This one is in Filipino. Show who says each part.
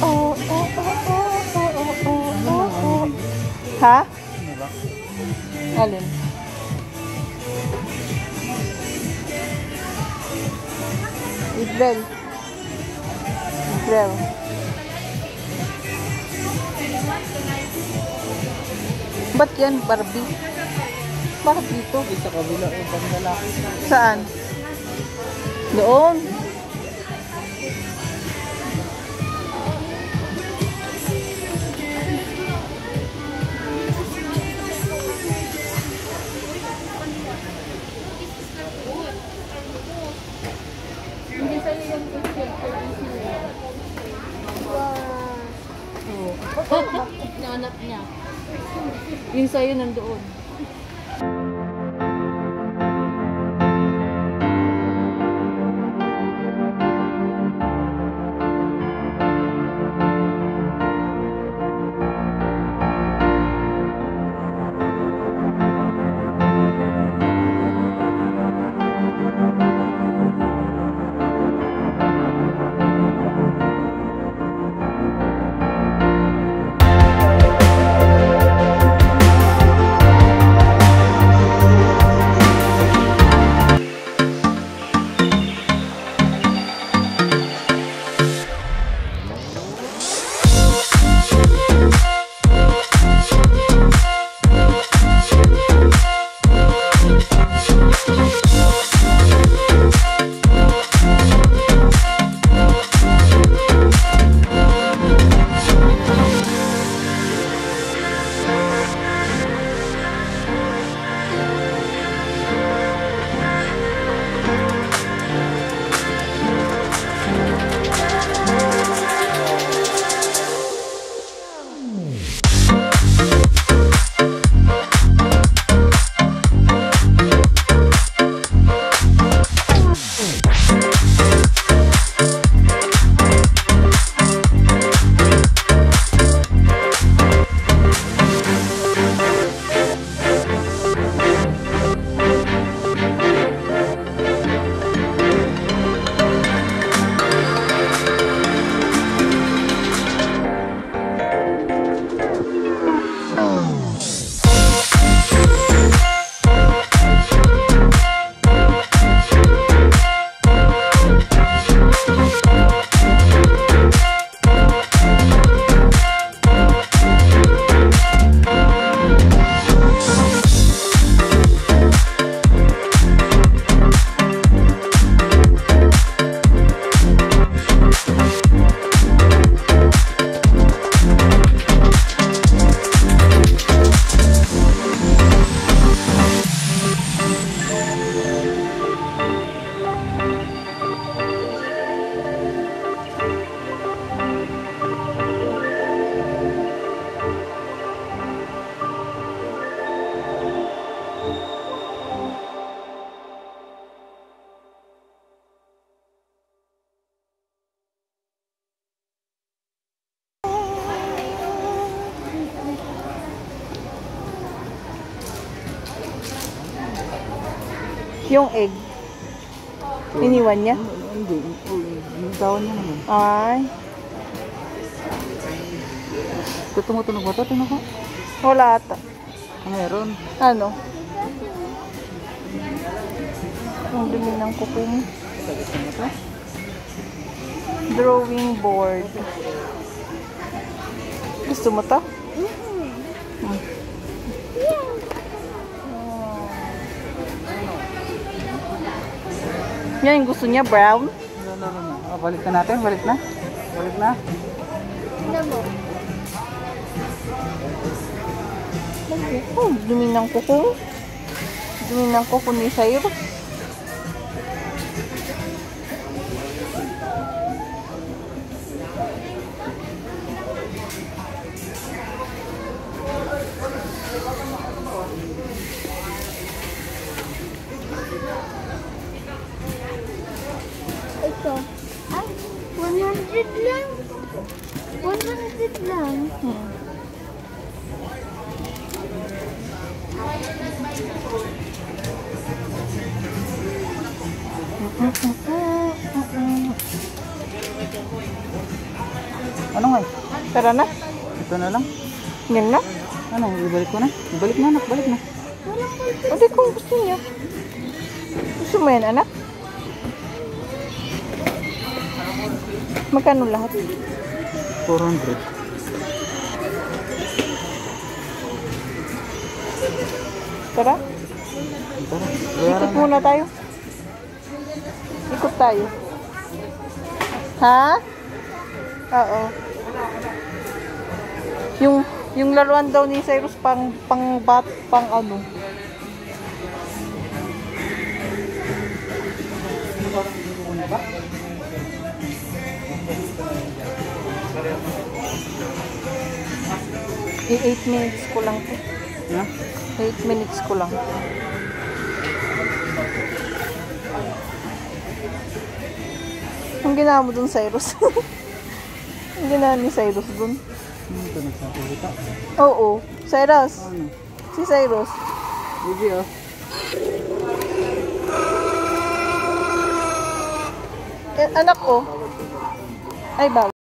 Speaker 1: Oh, oh, oh, huh? Israel. Israel. Ba't yan, Barbie? Bakit dito?
Speaker 2: Sa kabila, pang lalaki.
Speaker 1: Saan? Doon.
Speaker 3: Niya. Yung sa'yo nandoon.
Speaker 1: Yung egg. Iniwan niya?
Speaker 2: Hindi, tawon niya naman.
Speaker 1: Ay.
Speaker 2: Tutumutunog ba ito? Tinog ko?
Speaker 1: Wala ata.
Speaker 2: Ah, meron.
Speaker 1: Ano? Ang dumi ng kuko mo.
Speaker 2: Gusto mo ito?
Speaker 1: Drawing board. Gusto mo to? Yan yung gusto niya, brown.
Speaker 2: Lalaro na. Ah, balik na natin, balik na. Balik na.
Speaker 1: Oh, dumi ng kuko. Dumi ng kuko ni Cyrus.
Speaker 3: lang. 100 lang.
Speaker 1: Hmm.
Speaker 2: Ano nga?
Speaker 1: Tara na.
Speaker 2: Ito na lang.
Speaker 1: Yan na.
Speaker 2: Ano, ibalik ko na. Ibalik na anak, balik na.
Speaker 1: O di kung gusto niyo. Gusto mo yan, anak? Magkano lahat?
Speaker 2: 400.
Speaker 1: Tara,
Speaker 2: Tara,
Speaker 1: ikot muna tayo. Ikot tayo. Ha? Oo. Yung yung laruan daw ni Cyrus pang pang bat pang ano. I 8 minutes ko lang to.
Speaker 2: Ha?
Speaker 1: 8 minutes ko lang. Ang ginawa mo dun, Cyrus? Ang ginawa ni Cyrus dun?
Speaker 2: Hmm, Ito nagsasalita.
Speaker 1: Oo. Cyrus.
Speaker 2: Ano?
Speaker 1: Si Cyrus.
Speaker 2: Gigi oh.
Speaker 1: Eh, anak ko. Ay, bago.